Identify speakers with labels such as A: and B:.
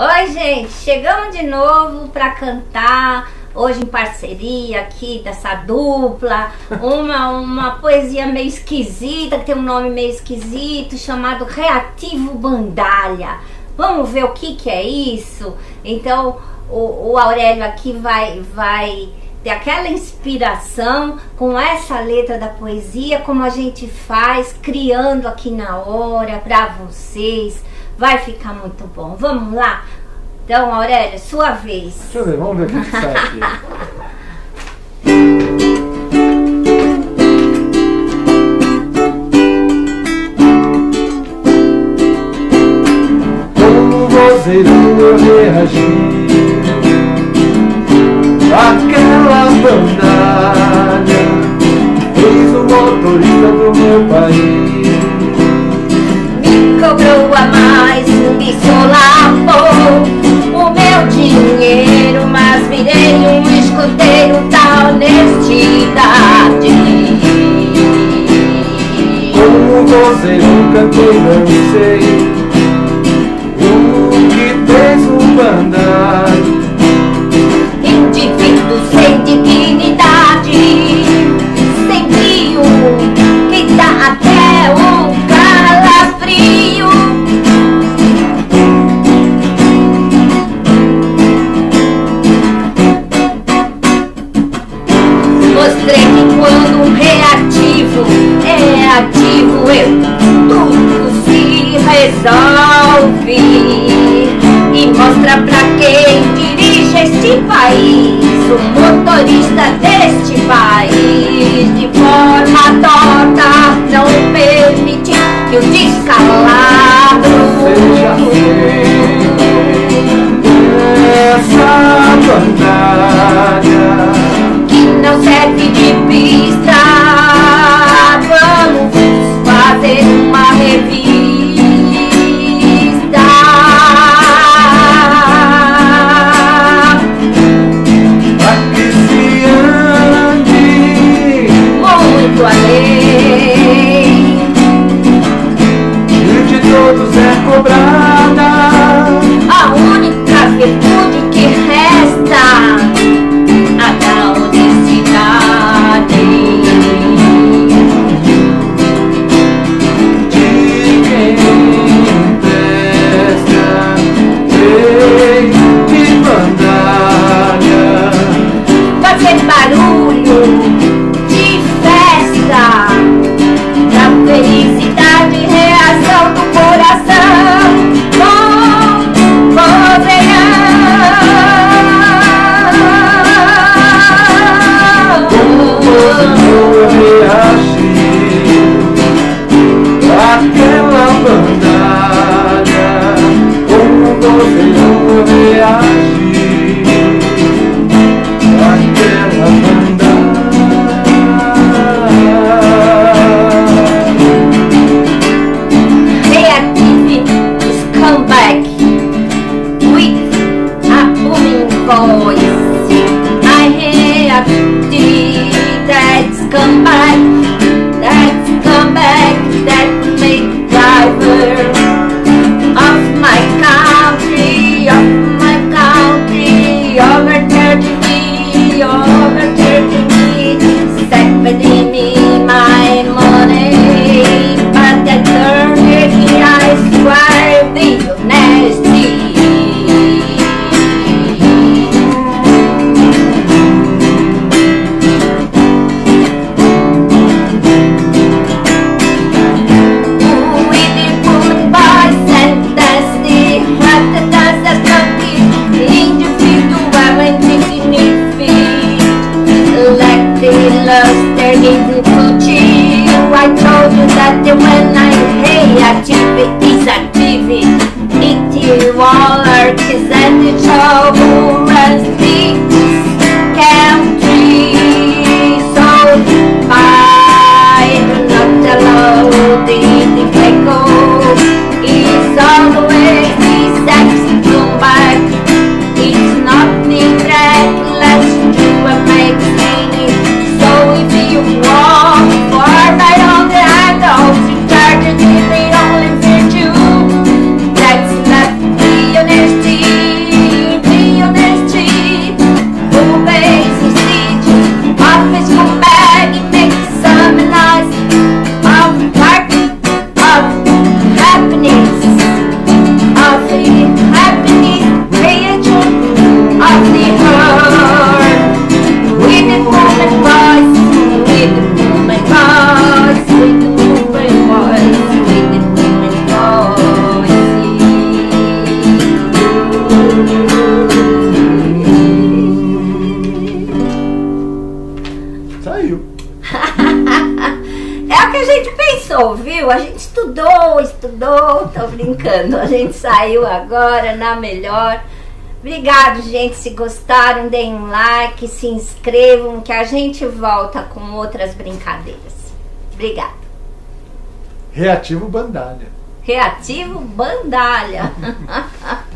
A: Oi, gente, chegamos de novo para cantar. Hoje em parceria aqui dessa dupla, uma, uma poesia meio esquisita, que tem um nome meio esquisito, chamado Reativo Bandalha. Vamos ver o que, que é isso? Então, o, o Aurélio aqui vai, vai ter aquela inspiração com essa letra da poesia, como a gente faz, criando aqui na hora para vocês. Vai ficar muito bom. Vamos lá? Então, Aurélia, sua vez.
B: Deixa eu ver, vamos ver o que, sai aqui. Como você eu reagi Aquela bandalha Fez o motorista do meu país
A: Thank you. Que o
B: Como você
A: arquisendi É o que a gente pensou, viu? A gente estudou, estudou, tô brincando. A gente saiu agora na melhor. Obrigado, gente. Se gostaram, deem um like, se inscrevam, que a gente volta com outras brincadeiras. Obrigada.
C: Reativo Bandalha.
A: Reativo Bandalha.